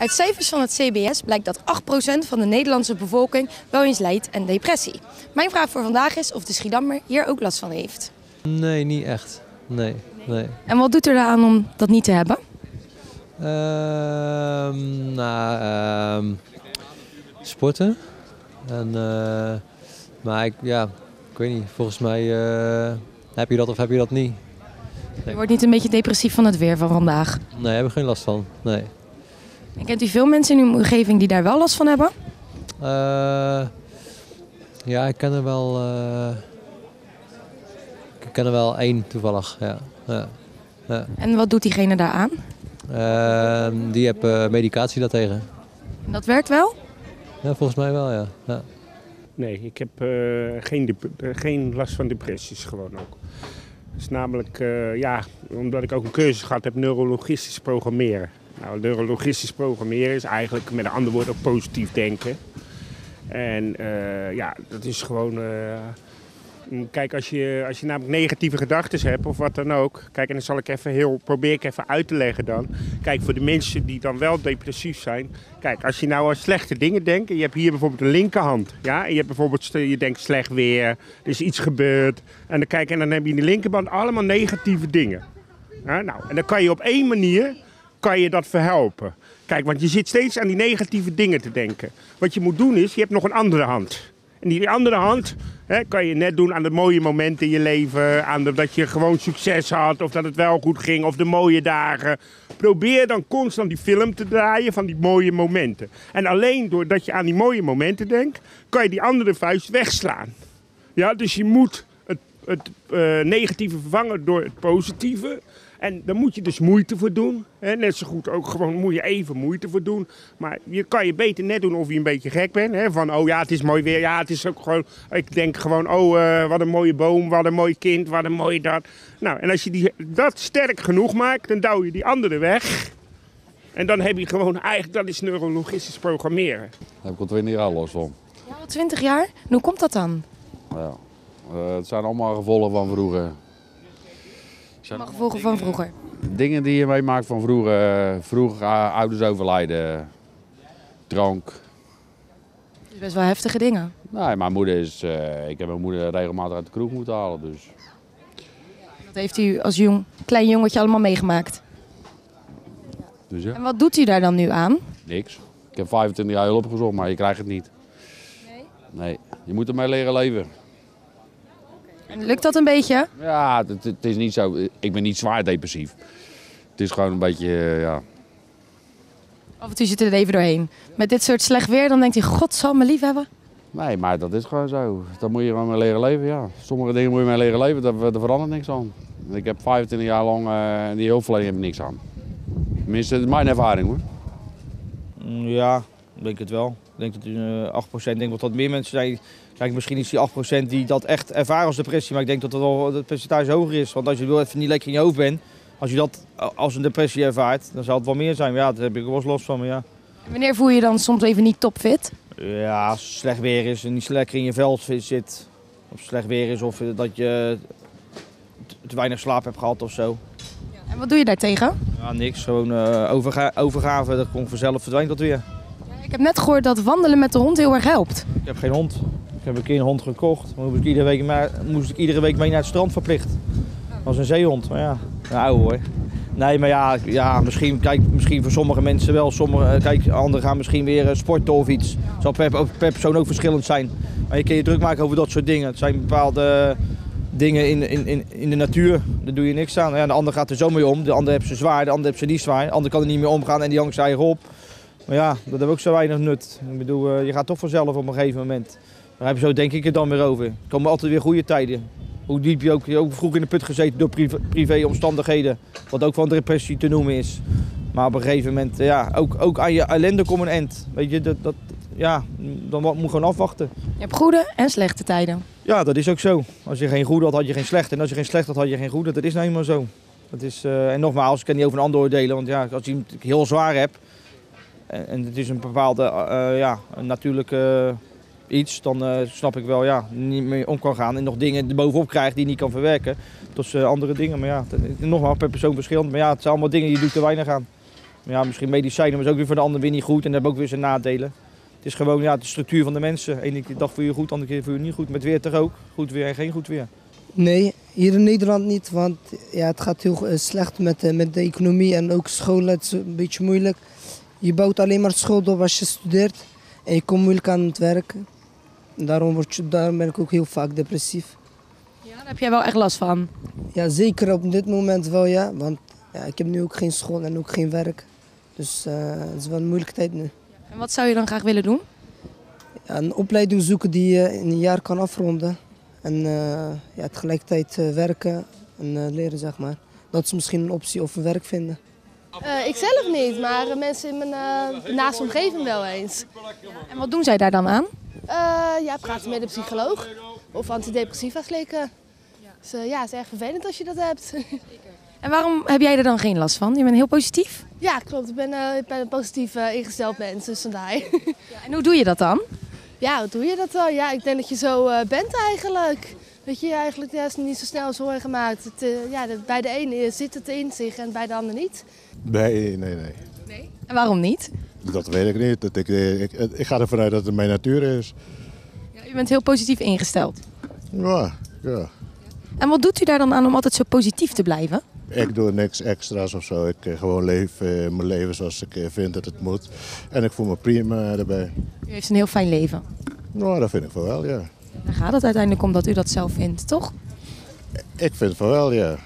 Uit cijfers van het CBS blijkt dat 8% van de Nederlandse bevolking wel eens lijdt aan depressie. Mijn vraag voor vandaag is of de Schiedammer hier ook last van heeft. Nee, niet echt. Nee, nee. En wat doet er aan om dat niet te hebben? Ehm, nou, ehm, sporten. En, eh, maar ik, ja, ik weet niet. Volgens mij eh, heb je dat of heb je dat niet. Je wordt niet een beetje depressief van het weer van vandaag. Nee, heb ik geen last van. Nee. En kent u veel mensen in uw omgeving die daar wel last van hebben? Eh, ja, ik ken er wel. eh, ik ken er wel één toevallig. Ja. Ja. Ja. En wat doet diegene daaraan? Ehm, die heeft eh, medicatie daartegen. En dat werkt wel? Ja, volgens mij wel, ja. ja. Nee, ik heb eh, geen, geen last van depressies gewoon ook. Het is namelijk, eh, ja, omdat ik ook een cursus gehad heb, neurologistisch programmeren. Nou, neurologistisch programmeren is eigenlijk met een ander woord ook positief denken. En eh, ja, dat is gewoon... eh, mm, Kijk, als je, als je namelijk negatieve gedachten hebt of wat dan ook. Kijk, en dan zal ik even heel, probeer ik even uit te leggen dan. Kijk, voor de mensen die dan wel depressief zijn. Kijk, als je nou slechte dingen denkt. en Je hebt hier bijvoorbeeld een linkerhand. Ja, en je hebt bijvoorbeeld, je denkt slecht weer. Er is iets gebeurd. En dan kijk, en dan heb je in de linkerband allemaal negatieve dingen. Nou, en dan kan je op één manier kan je dat verhelpen. Kijk, want je zit steeds aan die negatieve dingen te denken. Wat je moet doen is, je hebt nog een andere hand. En die andere hand hè, kan je net doen aan de mooie momenten in je leven. Aan dat je gewoon succes had of dat het wel goed ging of de mooie dagen. Probeer dan constant die film te draaien van die mooie momenten. En alleen doordat je aan die mooie momenten denkt, kan je die andere vuist wegslaan. Ja, dus je moet het, eh, negatieve vervangen door het positieve. En daar moet je dus moeite voor doen. Hè? Net zo goed ook gewoon moet je even moeite voor doen. Maar je kan je beter net doen of je een beetje gek bent. Hè? Van, oh ja, het is mooi weer. Ja, het is ook gewoon... Ik denk gewoon, oh, eh, wat een mooie boom, wat een mooi kind, wat een mooi dat. Nou, en als je die, dat sterk genoeg maakt, dan douw je die andere weg. En dan heb je gewoon eigenlijk, dat is neurologistisch programmeren. Daar heb ik al 20 jaar los van. Ja, al 20 jaar. En hoe komt dat dan? Ja. Eh, het zijn allemaal gevolgen van vroeger. Allemaal gevolgen van vroeger. Dingen die je meemaakt van vroeger. Eh, Vroeger eh, ouders overlijden. Drank. Dus best wel heftige dingen. Nee, mijn moeder is... eh, ik heb mijn moeder regelmatig uit de kroeg moeten halen. Dus Dat heeft u als jong, klein jongetje allemaal meegemaakt. Dus ja, En wat doet u daar dan nu aan? niks. Ik heb 25 jaar hulp gezocht, maar je krijgt het niet. Nee? Nee, je moet ermee leren leven. En lukt dat een beetje? Ja, het, het is niet zo... Ik ben niet zwaar depressief. Het is gewoon een beetje, eh, ja... Af en toe zit er even doorheen. Met dit soort slecht weer, dan denkt hij, god zal me lief hebben. Nee, maar dat is gewoon zo. Daar moet je gewoon mee leren leven, ja. Sommige dingen moet je mee leren leven, daar, daar verandert niks aan. Ik heb 25 jaar lang uh, die hulpverlening heb ik niks aan. Tenminste, dat is mijn ervaring hoor. Mm, Ja, ik denk het wel. Ik denk dat uh, 8%, ik denk dat dat meer mensen zijn. Kijk, misschien is die 8% die dat echt ervaren als depressie, maar ik denk dat dat wel het percentage hoger is. Want als je wel even niet lekker in je hoofd bent, als je dat als een depressie ervaart, dan zal het wel meer zijn. Maar ja, daar heb ik wel eens last van. Maar ja. Wanneer voel je dan soms even niet topfit? ja, als het slecht weer is en niet lekker in je vel zit, of slecht weer is, of eh, dat je te- weinig slaap hebt gehad of zo. En wat doe je daartegen? Ja, niks. Gewoon eh, overga overgave, dat komt vanzelf, verdwijnt dat weer. Ik heb net gehoord dat wandelen met de hond heel erg helpt. Ik heb geen hond. Ik heb een keer een hond gekocht. Maar moest ik iedere week, maar, moest ik iedere week mee naar het strand verplicht. Dat was een zeehond, maar ja, oude hoor. Nee, maar ja, ja misschien, kijk, misschien voor sommige mensen wel. Sommige, eh, kijk, anderen gaan misschien weer eh, sporten of iets. Het zal per, per persoon ook verschillend zijn. Maar je kan je druk maken over dat soort dingen. Het zijn bepaalde dingen in, in, in, in de natuur. Daar doe je niks aan. Ja, de ander gaat er zo mee om. De ander heeft ze zwaar, de ander heeft ze niet zwaar. De ander kan er niet mee omgaan en die hangt zijn eigen op. Maar ja, dat heeft ook zo weinig nut. Ik bedoel, eh, je gaat toch vanzelf op een gegeven moment. Daar heb je zo denk ik het dan weer over. Er komen altijd weer goede tijden. Hoe diep je ook, je ook vroeg in de put gezeten door privé, privéomstandigheden. Wat ook van depressie te noemen is. Maar op een gegeven moment, ja, ook, ook aan je ellende komt een end. Weet je, dat, dat, ja, dan moet je gewoon afwachten. Je hebt goede en slechte tijden. Ja, dat is ook zo. Als je geen goede had, had je geen slechte. En als je geen slechte had, had je geen goede. Dat is nou eenmaal zo. Dat is, eh, en nogmaals, ik kan niet over een ander oordelen. Want ja, als je het heel zwaar hebt... En, het is een bepaalde, eh, ja, een natuurlijke eh, iets... dan eh, snap ik wel, ja, niet meer om kan gaan. En nog dingen erbovenop krijgt die je niet kan verwerken. Tot eh, andere dingen. Maar ja, nogmaals, per persoon verschillend. Maar ja, het zijn allemaal dingen die je doet te weinig aan. Maar ja, misschien medicijnen, maar is ook weer voor de ander weer niet goed. En dat hebben ook weer zijn nadelen. Het is gewoon ja, de structuur van de mensen. Ene dag voel je goed, andere keer voel je niet goed. Met weer toch ook. Goed weer en geen goed weer. Nee, hier in Nederland niet, want ja, het gaat heel eh, slecht met, eh, met de economie en ook school. Het is een beetje moeilijk. Je bouwt alleen maar schulden als je studeert en je komt moeilijk aan het werken. Daarom, word je, daarom ben ik ook heel vaak depressief. Ja, daar heb jij wel echt last van. Ja, zeker op dit moment wel ja, want ja, ik heb nu ook geen school en ook geen werk. Dus eh, het is wel een moeilijke tijd nu. En wat zou je dan graag willen doen? Ja, een opleiding zoeken die je in een jaar kan afronden. En eh, ja, tegelijkertijd eh, werken en leren, zeg maar. Dat is misschien een optie of een werk vinden. Eh, ik zelf niet, maar mensen in mijn eh naaste omgeving wel eens. En wat doen zij daar dan aan? Eh, ja, praten met een psycholoog of antidepressiva slikken. Dus ja, het is erg vervelend als je dat hebt. En waarom heb jij er dan geen last van? Je bent heel positief. ja, klopt. Ik ben, ik ben een positief ingesteld mens, dus vandaar. En hoe doe je dat dan? ja, hoe doe je dat dan? Ja, ik denk dat je zo bent eigenlijk. Dat je eigenlijk ja, niet zo snel zorgen maakt. Het, ja, bij de ene zit het in zich en bij de ander niet. Nee, nee, nee. En waarom niet? Dat weet ik niet. Dat ik, eh, ik, ik ga ervan uit dat het mijn natuur is. Ja, je bent heel positief ingesteld. Ja, ja. En wat doet u daar dan aan om altijd zo positief te blijven? Ik doe niks extra's of zo. Ik eh, gewoon leef eh, mijn leven zoals ik vind dat het moet. En ik voel me prima erbij. U heeft een heel fijn leven. Nou, dat vind ik van wel, ja. Daar gaat het uiteindelijk om dat u dat zelf vindt, toch? Ik vind van wel, ja.